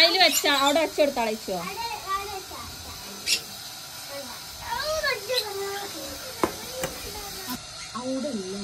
അതിൽ വെച്ചാ അവിടെ വെച്ചെടുത്ത് അളയിച്ചോ അവിടെ ഇല്ല